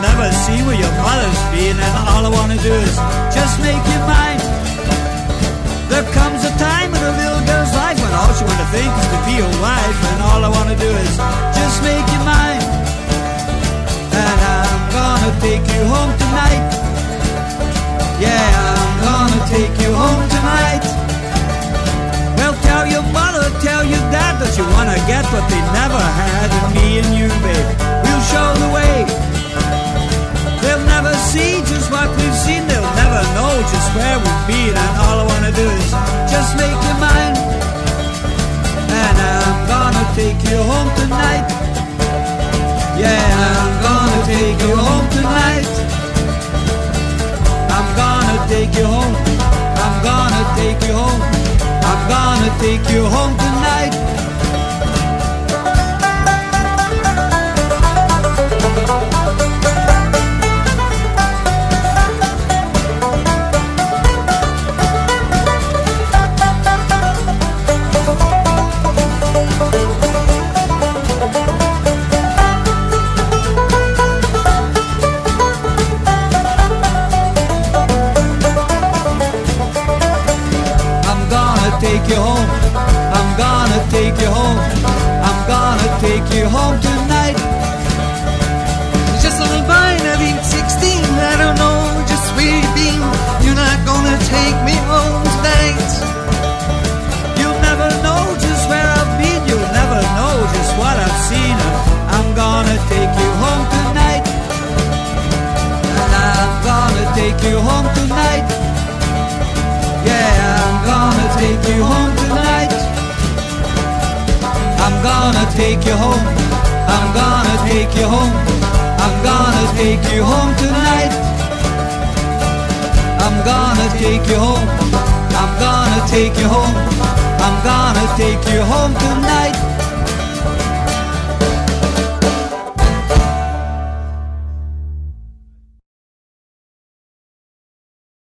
never see where your mother's been, and all I wanna do is just make you mine. There comes a time in a little girl's life when all she wanna think is to be a wife, and all I wanna do is just make you mine. And I'm gonna take you home tonight. Yeah, I'm gonna take you home tonight. Well, tell your mother, tell your dad that you wanna get what they never had, and me and you, babe, we'll show the way. They'll never see just what we've seen, they'll never know just where we've been, and all I wanna do is just make you mine. And I'm gonna take you home tonight. Yeah, I'm gonna take you home tonight. I'm gonna take you home. I'm gonna take you home. I'm gonna take you home take me home tonight. You'll never know just where I've been. You'll never know just what I've seen. I'm gonna take you home tonight. And I'm gonna take you home tonight. Yeah, I'm gonna take you home tonight. I'm gonna take you home. I'm gonna take you home. I'm gonna take you home tonight. I'm gonna take you home. I'm gonna take you home. I'm gonna take you home tonight.